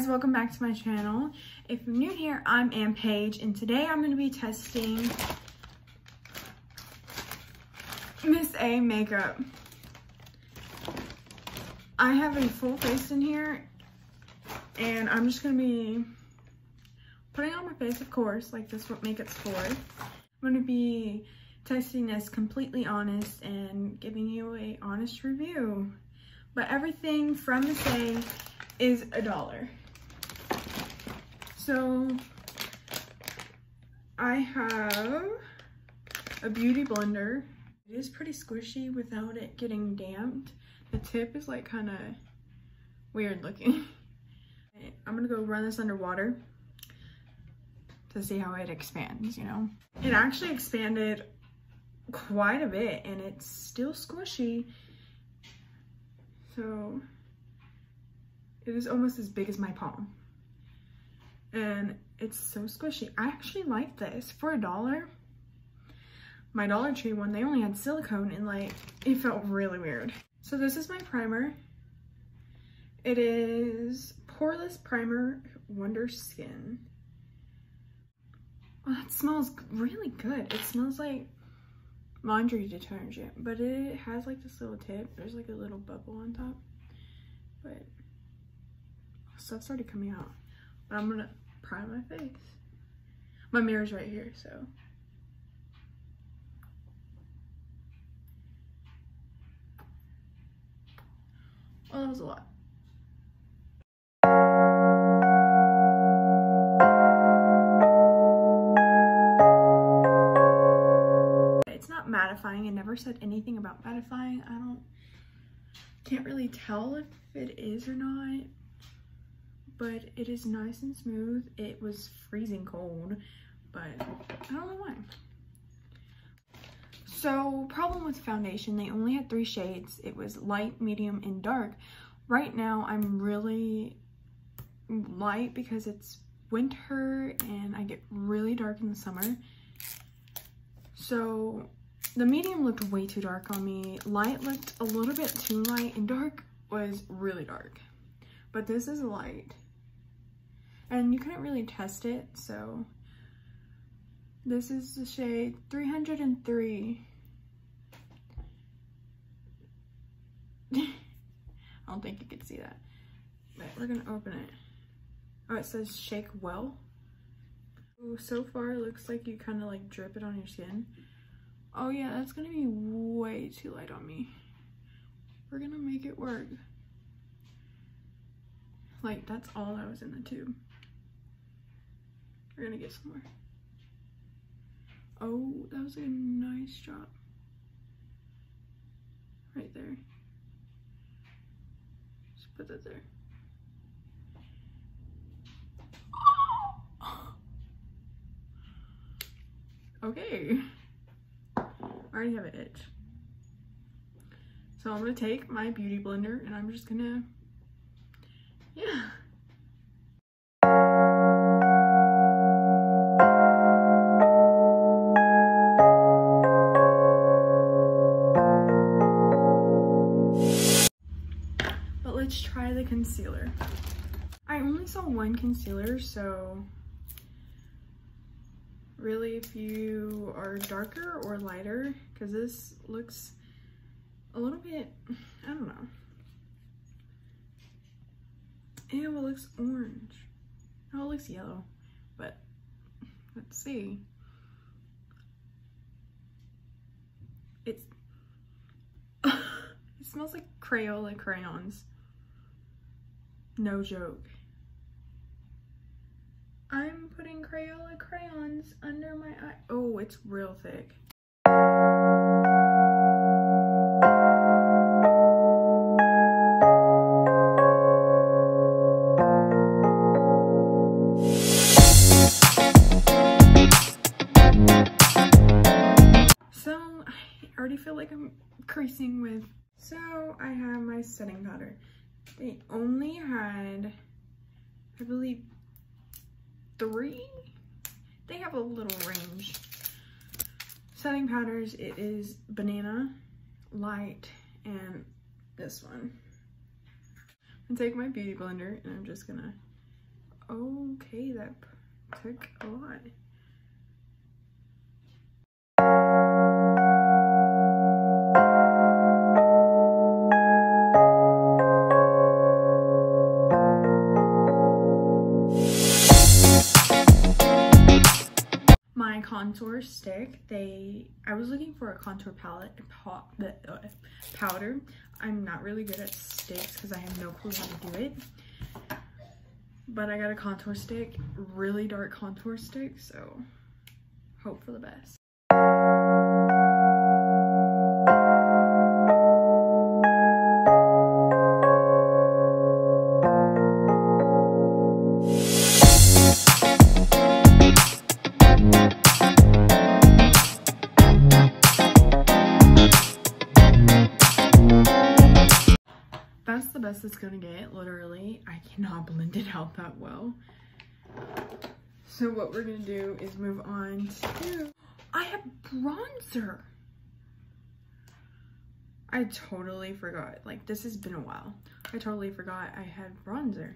guys, welcome back to my channel. If you're new here, I'm Anne Paige, and today I'm going to be testing Miss A makeup. I have a full face in here, and I'm just going to be putting on my face, of course, like this what makeup's for. I'm going to be testing this completely honest and giving you a honest review. But everything from Miss A is a dollar. So I have a beauty blender. It is pretty squishy without it getting damped. The tip is like kind of weird looking. I'm gonna go run this underwater to see how it expands, you know? It actually expanded quite a bit and it's still squishy. So it is almost as big as my palm. And it's so squishy. I actually like this. For a dollar, my Dollar Tree one, they only had silicone and like, it felt really weird. So this is my primer. It is Poreless Primer Wonder Skin. Oh, that smells really good. It smells like laundry detergent, but it has like this little tip. There's like a little bubble on top, but stuff's already coming out. But I'm gonna prime my face. My mirror's right here, so. Well, that was a lot. It's not mattifying. It never said anything about mattifying. I don't, can't really tell if it is or not but it is nice and smooth. It was freezing cold, but I don't know why. So problem with foundation, they only had three shades. It was light, medium, and dark. Right now, I'm really light because it's winter and I get really dark in the summer. So the medium looked way too dark on me. Light looked a little bit too light and dark was really dark. But this is light and you couldn't really test it so this is the shade 303 I don't think you could see that. But we're gonna open it. Oh it says shake well. Ooh, so far it looks like you kind of like drip it on your skin. Oh yeah that's gonna be way too light on me. We're gonna make it work. Like that's all that was in the tube we're gonna get some more. Oh, that was a nice drop. Right there. Just put that there. Okay. I already have an itch. So I'm gonna take my beauty blender and I'm just gonna, yeah. Let's try the concealer. I only saw one concealer, so really if you are darker or lighter, because this looks a little bit, I don't know. Ew, it looks orange. Oh, it looks yellow, but let's see. It's, it smells like Crayola crayons. No joke. I'm putting Crayola crayons under my eye. Oh, it's real thick. So, I already feel like I'm creasing with. So, I have my setting powder. They only had, I believe, three? They have a little range. Setting powders, it is Banana, Light, and this one. I'm gonna take my beauty blender and I'm just gonna Okay, that took a lot. Contour stick they i was looking for a contour palette uh, powder. I'm not really good at sticks because i have no clue how to do it. But i got a contour stick really dark contour stick so hope for the best it's gonna get, literally. I cannot blend it out that well. So what we're gonna do is move on to, I have bronzer. I totally forgot. Like, this has been a while. I totally forgot I had bronzer.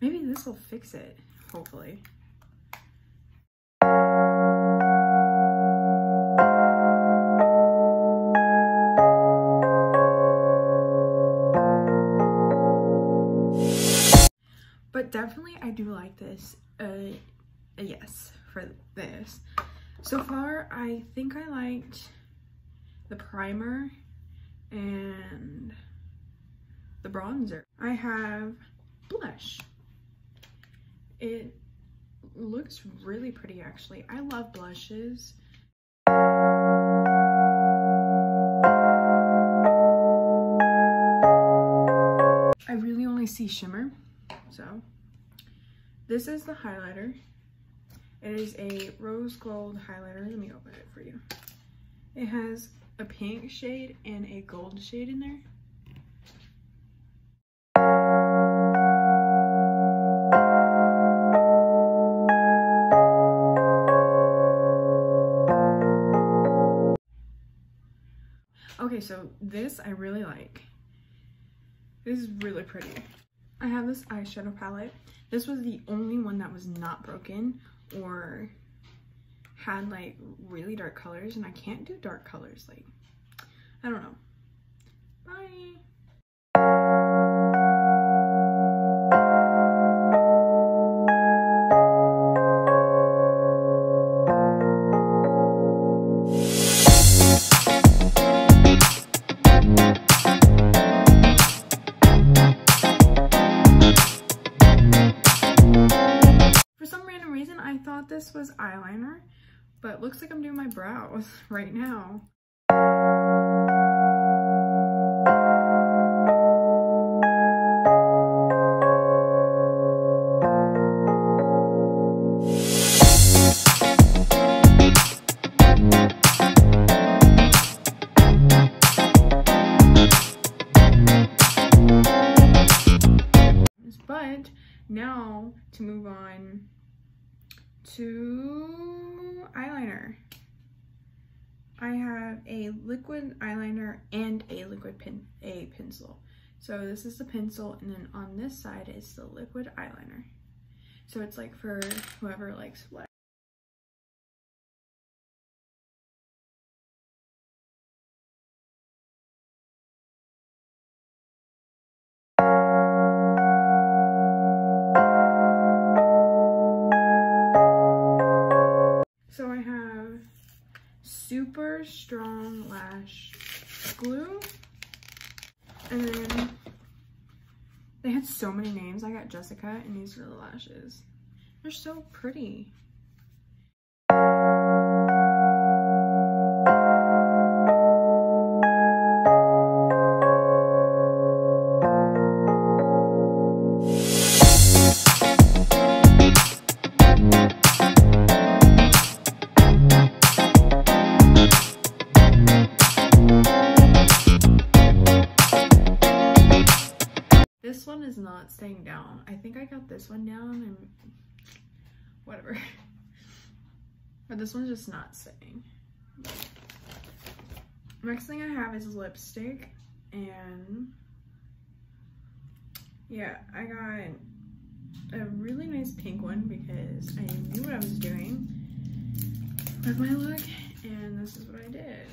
Maybe this will fix it, hopefully. Definitely I do like this. Uh, yes for this. So far, I think I liked the primer and the bronzer. I have blush. It looks really pretty actually. I love blushes. I really only see shimmer so this is the highlighter. It is a rose gold highlighter. Let me open it for you. It has a pink shade and a gold shade in there. Okay, so this I really like. This is really pretty. I have this eyeshadow palette. This was the only one that was not broken or had like really dark colors and I can't do dark colors. Like, I don't know. Bye. Eyeliner, but looks like I'm doing my brows right now. But now to move on to eyeliner. I have a liquid eyeliner and a liquid pen a pencil. So this is the pencil and then on this side is the liquid eyeliner. So it's like for whoever likes black. Super strong lash glue. And then they had so many names. I got Jessica and these are the lashes. They're so pretty. Staying down. I think I got this one down and whatever. But this one's just not staying. Next thing I have is lipstick and yeah, I got a really nice pink one because I knew what I was doing with my look and this is what I did.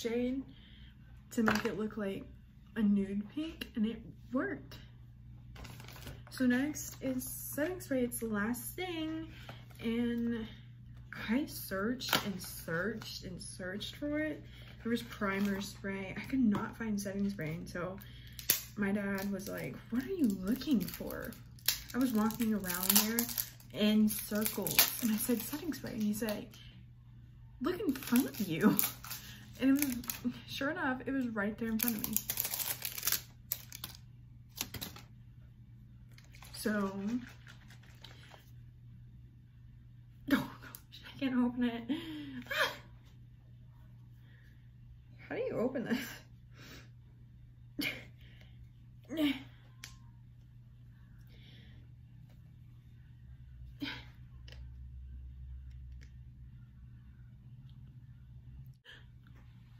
Shade to make it look like a nude pink and it worked. So next is setting spray. It's the last thing and I searched and searched and searched for it. There was primer spray. I could not find setting spray so my dad was like, what are you looking for? I was walking around there in circles and I said setting spray and he said, look in front of you. And sure enough, it was right there in front of me. So, oh gosh, I can't open it. How do you open this?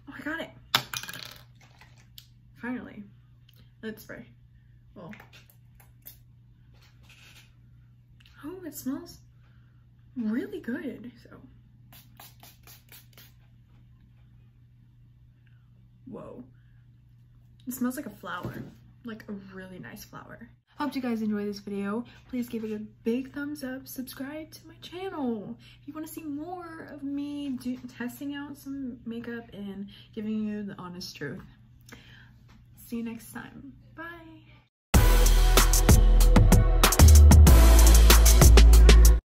Oh, I got it. Finally. Let's spray. Well. Oh, it smells really good. So. Whoa. It smells like a flower. Like a really nice flower. Hope you guys enjoyed this video. Please give it a big thumbs up. Subscribe to my channel. If you want to see more of me do, testing out some makeup and giving you the honest truth. See you next time.